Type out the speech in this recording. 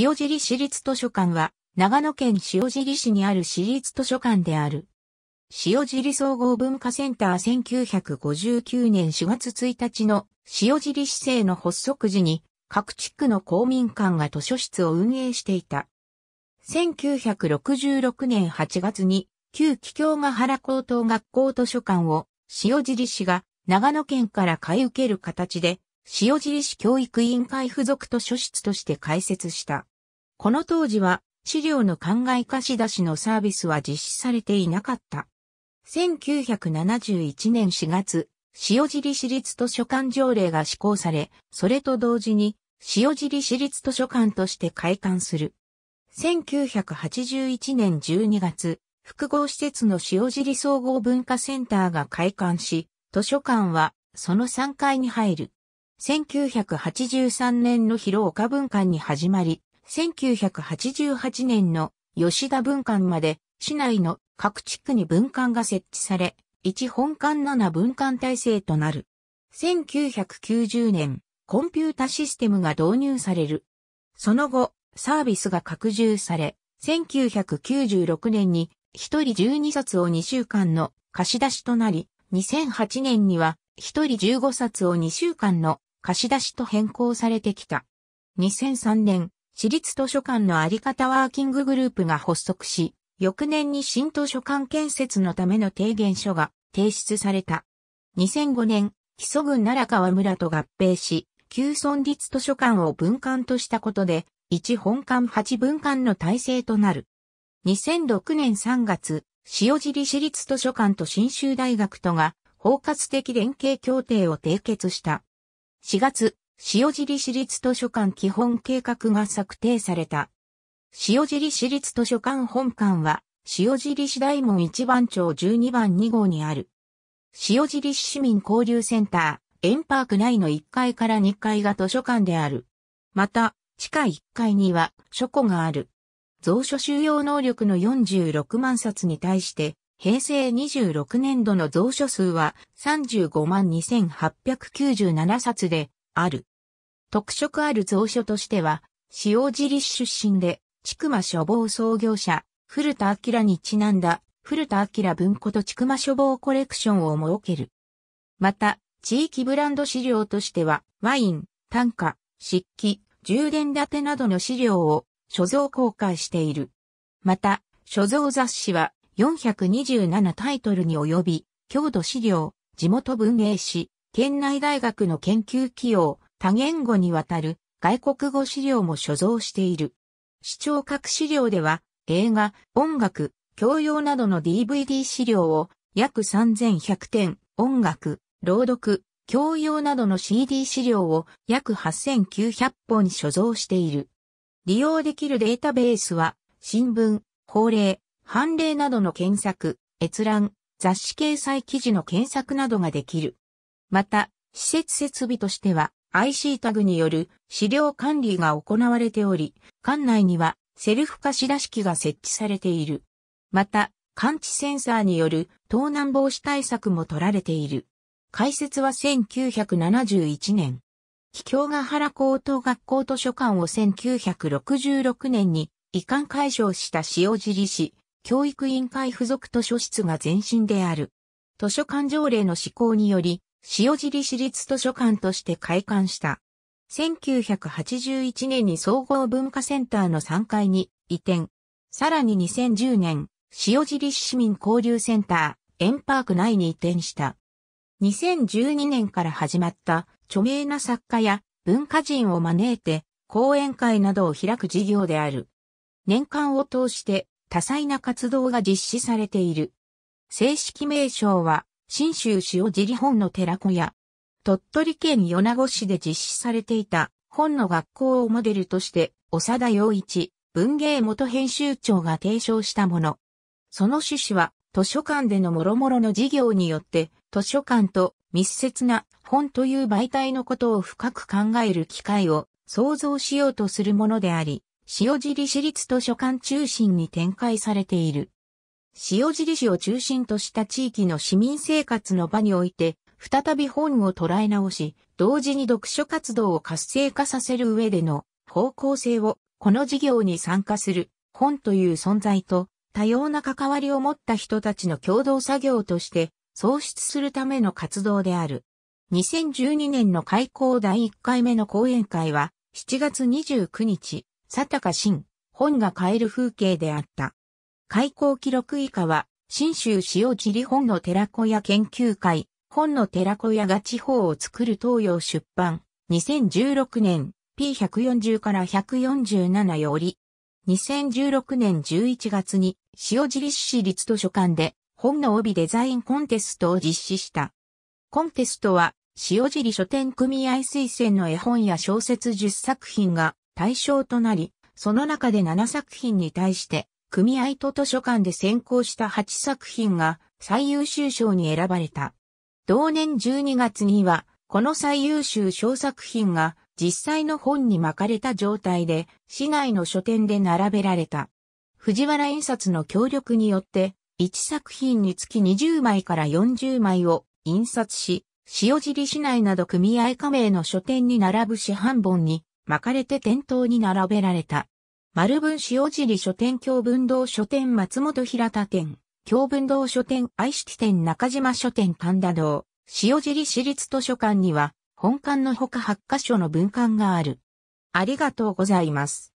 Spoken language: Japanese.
塩尻市立図書館は、長野県塩尻市にある市立図書館である。塩尻総合文化センター1959年4月1日の塩尻市政の発足時に各地区の公民館が図書室を運営していた。1966年8月に旧桔梗ヶ原高等学校図書館を塩尻市が長野県から買い受ける形で塩尻市教育委員会附属図書室として開設した。この当時は資料の考え貸し出しのサービスは実施されていなかった。1971年4月、塩尻市立図書館条例が施行され、それと同時に塩尻市立図書館として開館する。1981年12月、複合施設の塩尻総合文化センターが開館し、図書館はその3階に入る。1983年の広岡文館に始まり、1988年の吉田文館まで市内の各地区に文館が設置され、1本館7文館体制となる。1990年、コンピュータシステムが導入される。その後、サービスが拡充され、1996年に1人12冊を2週間の貸し出しとなり、2008年には1人15冊を2週間の貸し出しと変更されてきた。2003年、私立図書館のあり方ワーキンググループが発足し、翌年に新図書館建設のための提言書が提出された。2005年、木曽郡奈良川村と合併し、旧村立図書館を分館としたことで、一本館八分館の体制となる。2006年3月、塩尻市立図書館と新州大学とが包括的連携協定を締結した。4月、塩尻市立図書館基本計画が策定された。塩尻市立図書館本館は、塩尻市大門一番町12番2号にある。塩尻市市民交流センター、エンパーク内の1階から2階が図書館である。また、地下1階には書庫がある。蔵書収容能力の46万冊に対して、平成26年度の蔵書数は35万2897冊である。特色ある蔵書としては、塩尻市出身で、千曲書房創業者、古田明にちなんだ、古田明文庫と千曲書房コレクションを設ける。また、地域ブランド資料としては、ワイン、単価、漆器、充電立てなどの資料を所蔵公開している。また、所蔵雑誌は427タイトルに及び、郷土資料、地元文芸誌、県内大学の研究企業、多言語にわたる外国語資料も所蔵している。視聴覚資料では、映画、音楽、教養などの DVD 資料を約3100点、音楽、朗読、教養などの CD 資料を約8900本所蔵している。利用できるデータベースは、新聞、法令、判例などの検索、閲覧、雑誌掲載記事の検索などができる。また、施設設備としては IC タグによる資料管理が行われており、館内にはセルフ貸し出し機が設置されている。また、感知センサーによる盗難防止対策も取られている。開設は1971年。桔梗ヶ原高等学校図書館を1966年に移管解消した塩尻市教育委員会附属図書室が前身である。図書館条例の施行により、塩尻市立図書館として開館した。1981年に総合文化センターの3階に移転。さらに2010年、塩尻市民交流センター、エンパーク内に移転した。2012年から始まった著名な作家や文化人を招いて講演会などを開く事業である。年間を通して多彩な活動が実施されている。正式名称は、新州塩尻本の寺子屋。鳥取県米子市で実施されていた本の学校をモデルとして、長田洋一、文芸元編集長が提唱したもの。その趣旨は、図書館での諸々の事業によって、図書館と密接な本という媒体のことを深く考える機会を創造しようとするものであり、塩尻市立図書館中心に展開されている。塩尻市を中心とした地域の市民生活の場において、再び本を捉え直し、同時に読書活動を活性化させる上での方向性をこの事業に参加する本という存在と多様な関わりを持った人たちの共同作業として創出するための活動である。2012年の開校第1回目の講演会は7月29日、佐高新、本が変える風景であった。開校記録以下は、新州塩尻本の寺子屋研究会、本の寺子屋が地方を作る東洋出版、2016年 P140 から147より、2016年11月に塩尻市立図書館で本の帯デザインコンテストを実施した。コンテストは塩尻書店組合推薦の絵本や小説10作品が対象となり、その中で7作品に対して、組合と図書館で選考した8作品が最優秀賞に選ばれた。同年12月には、この最優秀賞作品が実際の本に巻かれた状態で市内の書店で並べられた。藤原印刷の協力によって、1作品につき20枚から40枚を印刷し、塩尻市内など組合加盟の書店に並ぶ市販本に巻かれて店頭に並べられた。丸文塩尻書店京文堂書店松本平田店、京文堂書店愛知店中島書店神田堂、塩尻市立図書館には本館のほか8カ所の分館がある。ありがとうございます。